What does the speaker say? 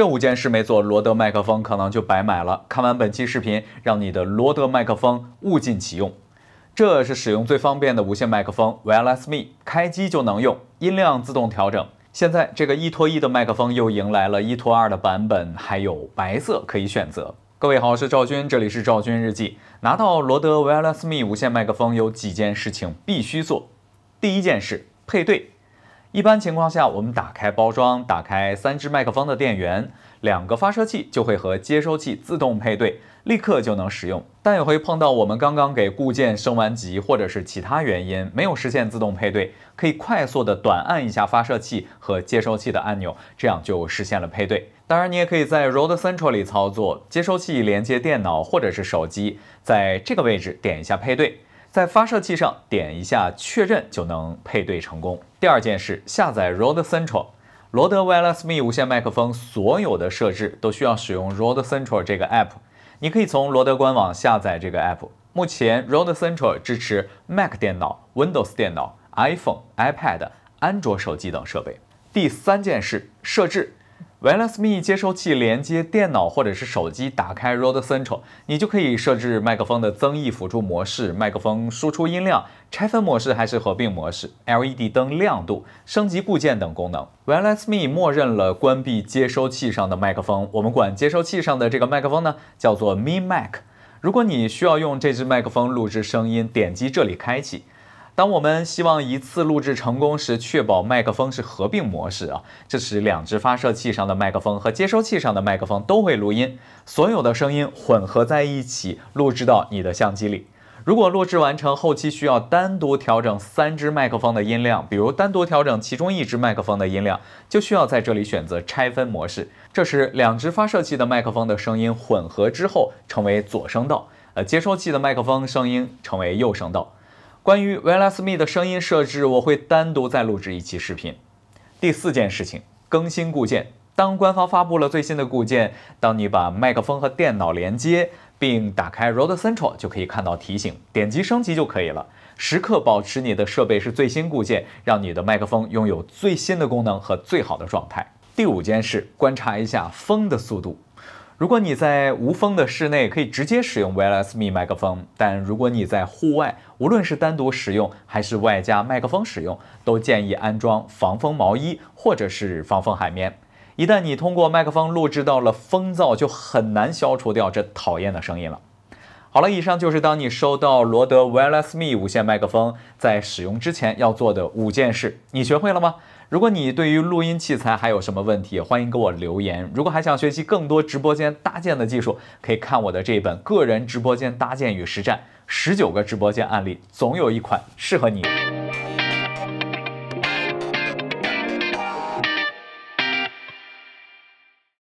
这五件事没做，罗德麦克风可能就白买了。看完本期视频，让你的罗德麦克风物尽其用。这是使用最方便的无线麦克风，Wireless Me，开机就能用，音量自动调整。现在这个一拖一的麦克风又迎来了一拖二的版本，还有白色可以选择。各位好，我是赵军，这里是赵军日记。拿到罗德 Wireless Me 无线麦克风有几件事情必须做。第一件事，配对。一般情况下，我们打开包装，打开三支麦克风的电源，两个发射器就会和接收器自动配对，立刻就能使用。但也会碰到我们刚刚给固件升完级，或者是其他原因没有实现自动配对，可以快速的短按一下发射器和接收器的按钮，这样就实现了配对。当然，你也可以在 Road Central 里操作，接收器连接电脑或者是手机，在这个位置点一下配对。在发射器上点一下确认就能配对成功。第二件事，下载 Rode Central，罗德 Wireless Me 无线麦克风所有的设置都需要使用 Rode Central 这个 app。你可以从罗德官网下载这个 app。目前 Rode Central 支持 Mac 电脑、Windows 电脑、iPhone、iPad、安卓手机等设备。第三件事，设置。Wireless Me 接收器连接电脑或者是手机，打开 Rode Central，你就可以设置麦克风的增益辅助模式、麦克风输出音量、拆分模式还是合并模式、LED 灯亮度、升级固件等功能。Wireless Me 默认了关闭接收器上的麦克风，我们管接收器上的这个麦克风呢叫做 Me Mac。如果你需要用这支麦克风录制声音，点击这里开启。当我们希望一次录制成功时，确保麦克风是合并模式啊，这时两只发射器上的麦克风和接收器上的麦克风都会录音，所有的声音混合在一起录制到你的相机里。如果录制完成，后期需要单独调整三支麦克风的音量，比如单独调整其中一支麦克风的音量，就需要在这里选择拆分模式。这时两只发射器的麦克风的声音混合之后成为左声道，呃，接收器的麦克风声音成为右声道。关于 Wireless Me 的声音设置，我会单独再录制一期视频。第四件事情，更新固件。当官方发布了最新的固件，当你把麦克风和电脑连接，并打开 Rode Central，就可以看到提醒，点击升级就可以了。时刻保持你的设备是最新固件，让你的麦克风拥有最新的功能和最好的状态。第五件事，观察一下风的速度。如果你在无风的室内，可以直接使用 Wireless Me 麦克风。但如果你在户外，无论是单独使用还是外加麦克风使用，都建议安装防风毛衣或者是防风海绵。一旦你通过麦克风录制到了风噪，就很难消除掉这讨厌的声音了。好了，以上就是当你收到罗德 Wireless Me 无线麦克风在使用之前要做的五件事。你学会了吗？如果你对于录音器材还有什么问题，欢迎给我留言。如果还想学习更多直播间搭建的技术，可以看我的这本《个人直播间搭建与实战：十九个直播间案例》，总有一款适合你。